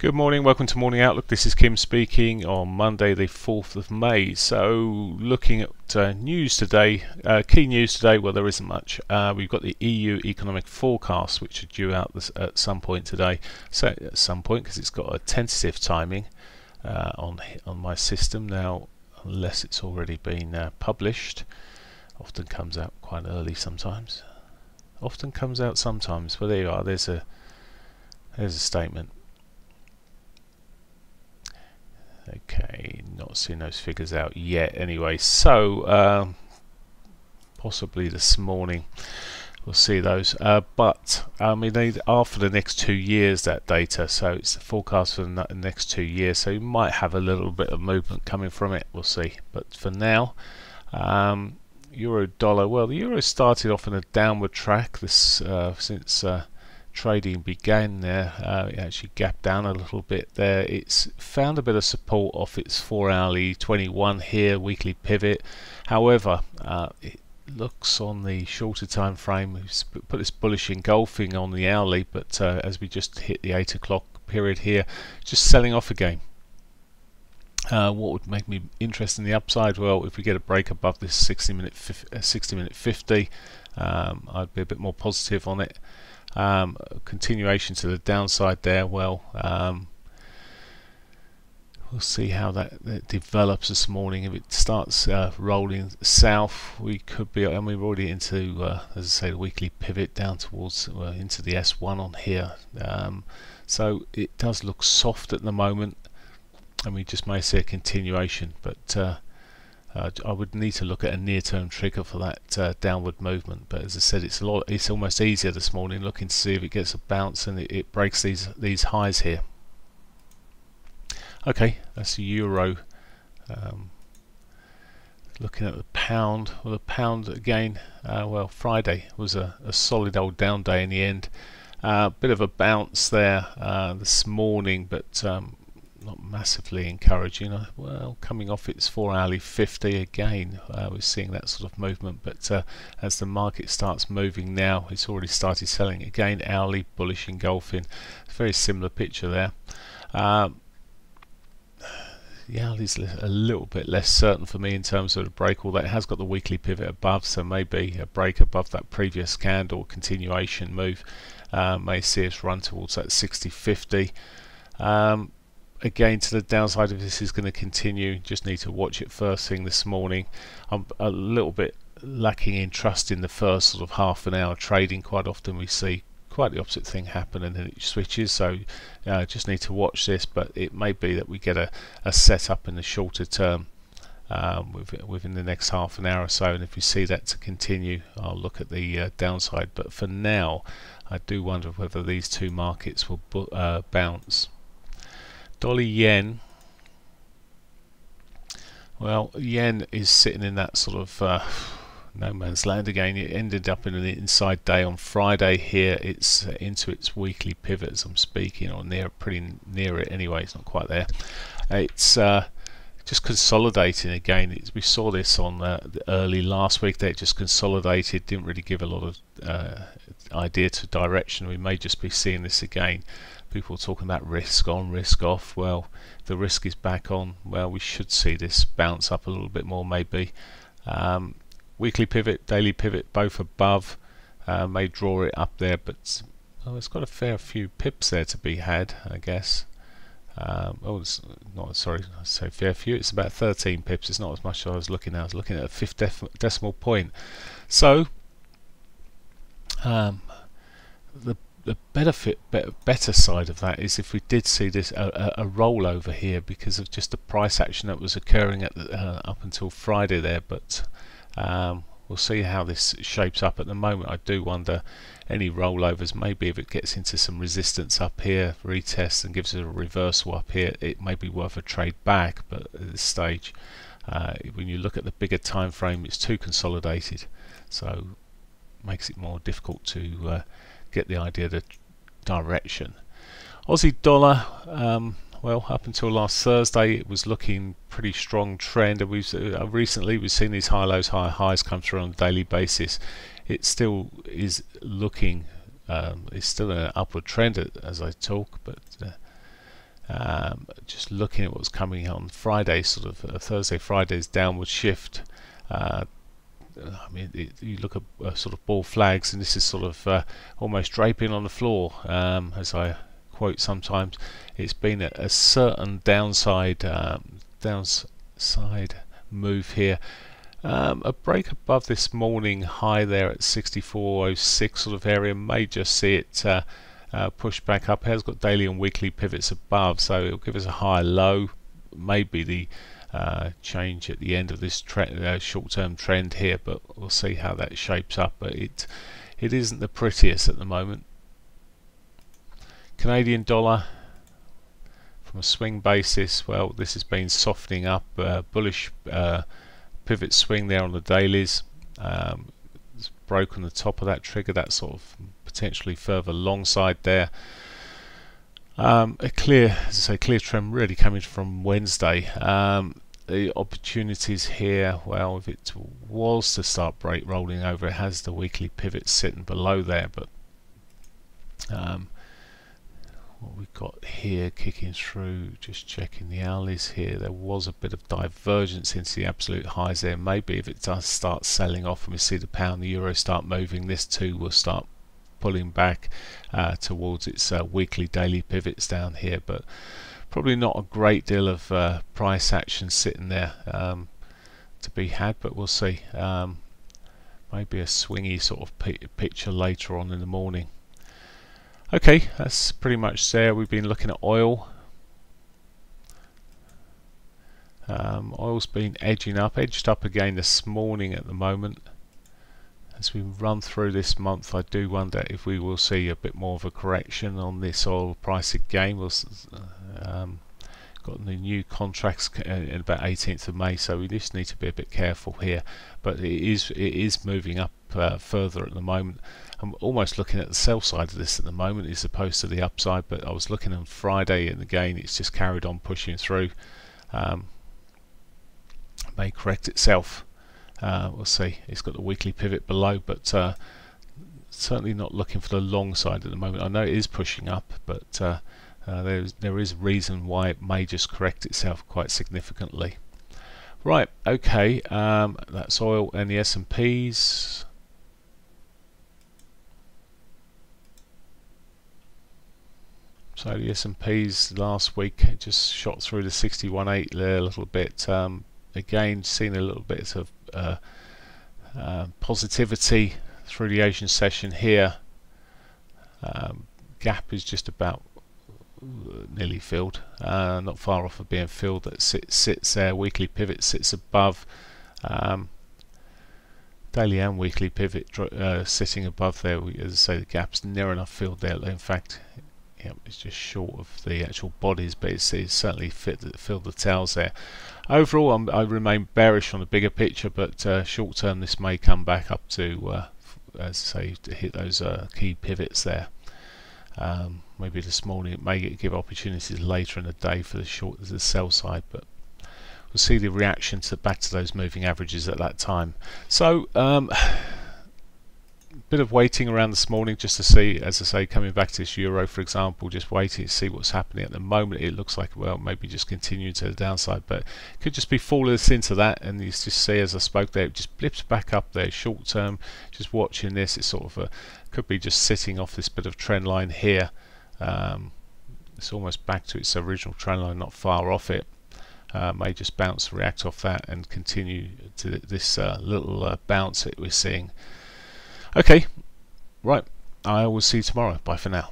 Good morning, welcome to Morning Outlook. This is Kim speaking on Monday, the 4th of May. So, looking at uh, news today, uh, key news today, well, there isn't much. Uh, we've got the EU economic forecast, which are due out this, at some point today. So, at some point, because it's got a tentative timing uh, on on my system now, unless it's already been uh, published. Often comes out quite early sometimes. Often comes out sometimes. Well, there you are. There's a there's a statement. Okay, not seeing those figures out yet anyway. So, um, possibly this morning we'll see those. Uh, but, I mean, they are for the next two years, that data. So, it's the forecast for the next two years. So, you might have a little bit of movement coming from it. We'll see. But for now, um, euro dollar, well, the euro started off in a downward track this uh, since. Uh, trading began there uh, it actually gapped down a little bit there it's found a bit of support off its 4 hourly 21 here weekly pivot however uh, it looks on the shorter time frame we've put this bullish engulfing on the hourly but uh, as we just hit the 8 o'clock period here just selling off again uh, what would make me interested in the upside? Well, if we get a break above this 60 minute, 60 minute 50, um, I'd be a bit more positive on it. Um, continuation to the downside there. Well, um, we'll see how that, that, develops this morning. If it starts uh, rolling south, we could be, and we're already into, uh, as I say, the weekly pivot down towards uh, into the S1 on here. Um, so it does look soft at the moment, and we just may see a continuation, but uh, I would need to look at a near-term trigger for that uh, downward movement, but as I said, it's a lot. It's almost easier this morning, looking to see if it gets a bounce and it, it breaks these these highs here. Okay, that's the euro. Um, looking at the pound, well, the pound again. Uh, well, Friday was a, a, solid old down day in the end. A uh, bit of a bounce there uh, this morning, but um, not massively encouraging. Uh, well, coming off its four hourly 50 again, uh, we're seeing that sort of movement. But uh, as the market starts moving now, it's already started selling again. Hourly bullish engulfing. Very similar picture there. Um, the hourly's a little bit less certain for me in terms of the break. Although it has got the weekly pivot above, so maybe a break above that previous candle continuation move uh, may see us run towards that 60-50. Um, again to the downside if this is going to continue. Just need to watch it first thing this morning. I'm a little bit lacking in trust in the first sort of half an hour trading quite often. We see quite the opposite thing happen and then it switches. So uh, just need to watch this but it may be that we get a, a setup in the shorter term um, within the next half an hour or so. And if we see that to continue I'll look at the uh, downside. But for now I do wonder whether these two markets will uh, bounce Dollar yen. Well, yen is sitting in that sort of uh, no man's land again. It ended up in an inside day on Friday. Here, it's into its weekly pivot as I'm speaking, or near, pretty near it anyway. It's not quite there. It's uh, just consolidating again. It's, we saw this on uh, early last week. They just consolidated, didn't really give a lot of uh, idea to direction. We may just be seeing this again people talking about risk on, risk off. Well, the risk is back on. Well, we should see this bounce up a little bit more, maybe. Um, weekly pivot, daily pivot, both above. Uh, may draw it up there, but oh, it's got a fair few pips there to be had, I guess. Um, oh, it's not sorry, I say fair few. It's about 13 pips. It's not as much as I was looking at. I was looking at a fifth decimal point. So, um, the the benefit better side of that is if we did see this a, a, rollover here because of just the price action that was occurring at the, uh, up until Friday there but um, we'll see how this shapes up at the moment. I do wonder any rollovers maybe if it gets into some resistance up here retest and gives it a reversal up here it may be worth a trade back but at this stage uh, when you look at the bigger time frame it's too consolidated. So makes it more difficult to uh, get the idea of the direction. Aussie dollar, um, well, up until last Thursday, it was looking pretty strong trend, and we've uh, recently we've seen these high lows, high highs come through on a daily basis. It still is looking, um, it's still an upward trend as I talk, but uh, um, just looking at what's coming on Friday, sort of uh, Thursday, Friday's downward shift. Uh, I mean, it, you look at uh, sort of ball flags, and this is sort of uh, almost draping on the floor, um, as I quote sometimes. It's been a, a certain downside, um, downside move here. Um, a break above this morning high there at 64.06 sort of area may just see it uh, uh, push back up. It has got daily and weekly pivots above, so it'll give us a higher low. Maybe the uh, change at the end of this uh, short-term trend here, but we'll see how that shapes up. But it it isn't the prettiest at the moment. Canadian dollar from a swing basis, well, this has been softening up, uh, bullish uh, pivot swing there on the dailies. Um, it's broken the top of that trigger, that sort of potentially further long side there. Um, a clear, as I say, clear trend really coming from Wednesday. Um, the opportunities here, well, if it was to start break rolling over, it has the weekly pivot sitting below there, but um, what we've got here kicking through, just checking the hourlies here, there was a bit of divergence into the absolute highs there. Maybe if it does start selling off and we see the pound, the euro start moving, this too will start pulling back uh, towards its uh, weekly daily pivots down here but probably not a great deal of uh, price action sitting there um, to be had but we'll see. Um, maybe a swingy sort of picture later on in the morning. Okay that's pretty much there. We've been looking at oil. Um, oil's been edging up edged up again this morning at the moment as we run through this month I do wonder if we will see a bit more of a correction on this oil price again. We'll, um, got the new contracts in about 18th of May so we just need to be a bit careful here. But it is it is moving up uh, further at the moment. I'm almost looking at the sell side of this at the moment as opposed to the upside but I was looking on Friday and again it's just carried on pushing through. Um, may correct itself uh, we'll see. It's got the weekly pivot below, but uh, certainly not looking for the long side at the moment. I know it is pushing up, but uh, uh there is there is reason why it may just correct itself quite significantly. Right, okay, um, that's oil and the S&Ps. So the S&Ps last week just shot through the 61.8 there a little bit. Um, again, seen a little bit of uh, uh, positivity through the Asian session here. Um, gap is just about nearly filled, uh, not far off of being filled. That sits, sits there. Weekly pivot sits above. Um, daily and weekly pivot uh, sitting above there. As I say, the gap's near enough filled there. In fact, yeah, it's just short of the actual bodies, but it's, it's certainly fit the, filled the tails there. Overall, I'm, i remain bearish on the bigger picture, but uh, short term this may come back up to, uh, as I say, to hit those uh, key pivots there. Um, maybe this morning it may give opportunities later in the day for the short the sell side, but we'll see the reaction to back to those moving averages at that time. So. Um, bit of waiting around this morning just to see, as I say, coming back to this euro, for example, just waiting to see what's happening at the moment. It looks like, well, maybe just continue to the downside, but could just be falling into that. And you just see, as I spoke there, it just blips back up there short term. Just watching this, it's sort of a, could be just sitting off this bit of trend line here. Um, it's almost back to its original trend line, not far off it. Uh, may just bounce, react off that, and continue to this uh, little uh, bounce that we're seeing. Okay, right. I will see you tomorrow. Bye for now.